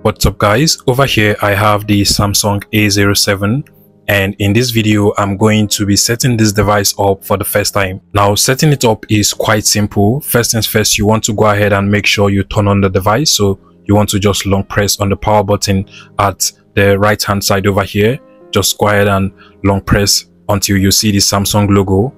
What's up guys, over here I have the Samsung A07 and in this video I'm going to be setting this device up for the first time. Now setting it up is quite simple. First things first you want to go ahead and make sure you turn on the device so you want to just long press on the power button at the right hand side over here. Just go ahead and long press until you see the Samsung logo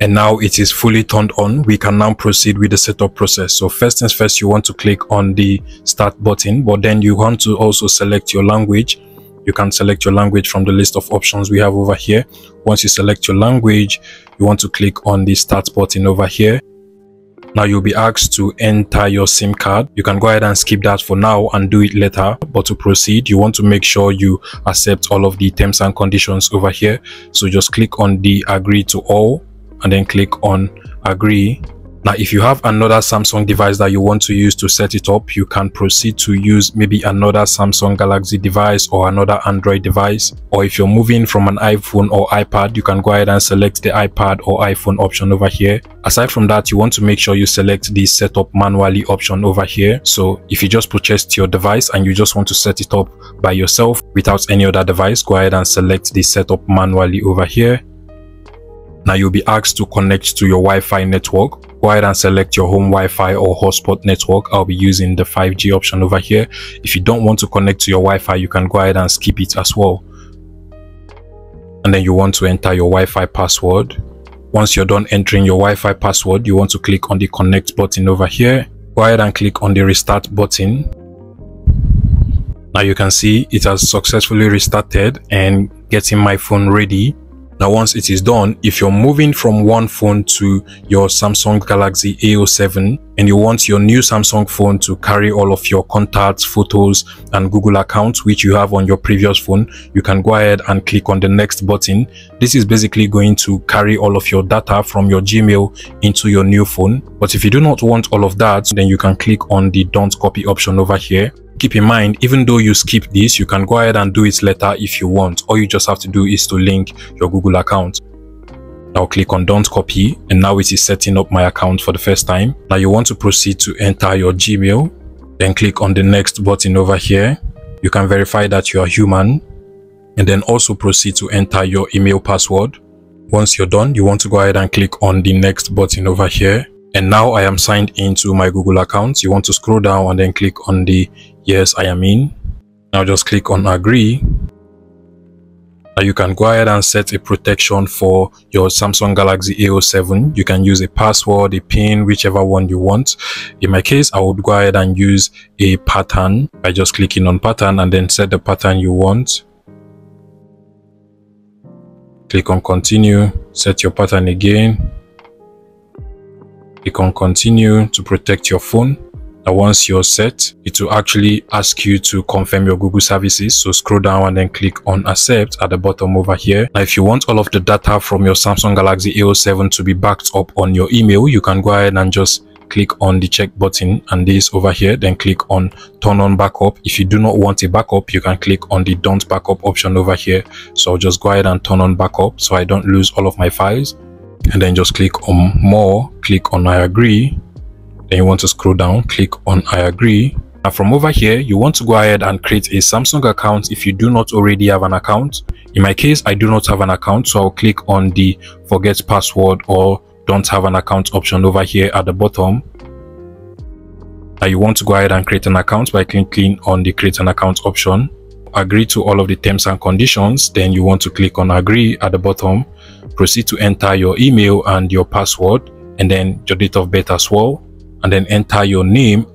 and now it is fully turned on. We can now proceed with the setup process. So first things first you want to click on the start button but then you want to also select your language. You can select your language from the list of options we have over here. Once you select your language you want to click on the start button over here. Now you'll be asked to enter your sim card. You can go ahead and skip that for now and do it later. But to proceed you want to make sure you accept all of the terms and conditions over here. So just click on the agree to all and then click on agree. Now if you have another samsung device that you want to use to set it up you can proceed to use maybe another samsung galaxy device or another android device. Or if you're moving from an iphone or ipad you can go ahead and select the ipad or iphone option over here. Aside from that you want to make sure you select the setup manually option over here. So if you just purchased your device and you just want to set it up by yourself without any other device go ahead and select the setup manually over here now you'll be asked to connect to your Wi-Fi network. Go ahead and select your home Wi-Fi or hotspot network. I'll be using the 5G option over here. If you don't want to connect to your Wi-Fi, you can go ahead and skip it as well. And then you want to enter your Wi-Fi password. Once you're done entering your Wi-Fi password, you want to click on the connect button over here. Go ahead and click on the restart button. Now you can see it has successfully restarted and getting my phone ready now, once it is done, if you're moving from one phone to your Samsung Galaxy A07 and you want your new Samsung phone to carry all of your contacts, photos, and Google accounts, which you have on your previous phone, you can go ahead and click on the next button. This is basically going to carry all of your data from your Gmail into your new phone. But if you do not want all of that, then you can click on the don't copy option over here Keep in mind, even though you skip this, you can go ahead and do it later if you want. All you just have to do is to link your Google account. Now click on don't copy and now it is setting up my account for the first time. Now you want to proceed to enter your Gmail. Then click on the next button over here. You can verify that you are human and then also proceed to enter your email password. Once you're done, you want to go ahead and click on the next button over here. And now I am signed into my Google account. You want to scroll down and then click on the yes i am in. Now just click on agree. Now you can go ahead and set a protection for your samsung galaxy a07 you can use a password a pin whichever one you want. In my case i would go ahead and use a pattern by just clicking on pattern and then set the pattern you want. Click on continue. Set your pattern again click on continue to protect your phone that once you're set, it will actually ask you to confirm your Google services. So scroll down and then click on accept at the bottom over here. Now, if you want all of the data from your Samsung Galaxy A07 to be backed up on your email, you can go ahead and just click on the check button and this over here then click on turn on backup if you do not want a backup you can click on the don't backup option over here so I'll just go ahead and turn on backup so I don't lose all of my files and then just click on more click on I agree. Then you want to scroll down click on i agree. Now from over here you want to go ahead and create a samsung account. If you do not already have an account in my case i do not have an account so i'll click on the forget password or don't have an account option over here at the bottom. Now you want to go ahead and create an account by clicking on the create an account option. Agree to all of the terms and conditions. Then you want to click on agree at the bottom proceed to enter your email and your password and then your date of birth as well and then enter your name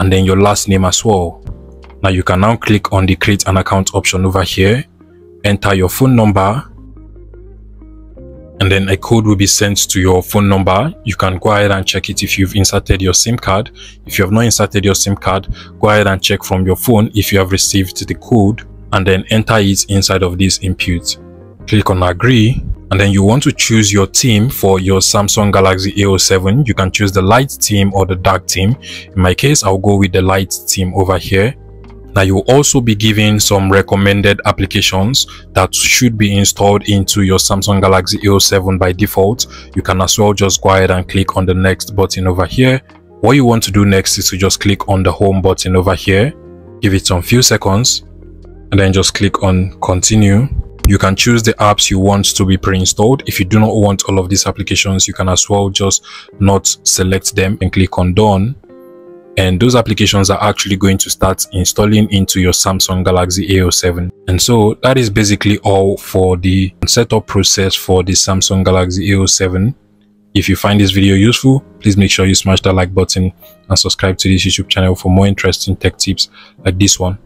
and then your last name as well. Now you can now click on the create an account option over here, enter your phone number and then a code will be sent to your phone number. You can go ahead and check it if you've inserted your SIM card. If you have not inserted your SIM card, go ahead and check from your phone if you have received the code and then enter it inside of this input. Click on agree and then you want to choose your theme for your Samsung Galaxy A07 you can choose the light theme or the dark theme in my case I'll go with the light theme over here. Now you'll also be given some recommended applications that should be installed into your Samsung Galaxy A07 by default. You can as well just go ahead and click on the next button over here. What you want to do next is to just click on the home button over here. Give it some few seconds and then just click on continue you can choose the apps you want to be pre-installed. If you do not want all of these applications you can as well just not select them and click on done. And those applications are actually going to start installing into your Samsung Galaxy A07 and so that is basically all for the setup process for the Samsung Galaxy A07 if you find this video useful please make sure you smash that like button and subscribe to this youtube channel for more interesting tech tips like this one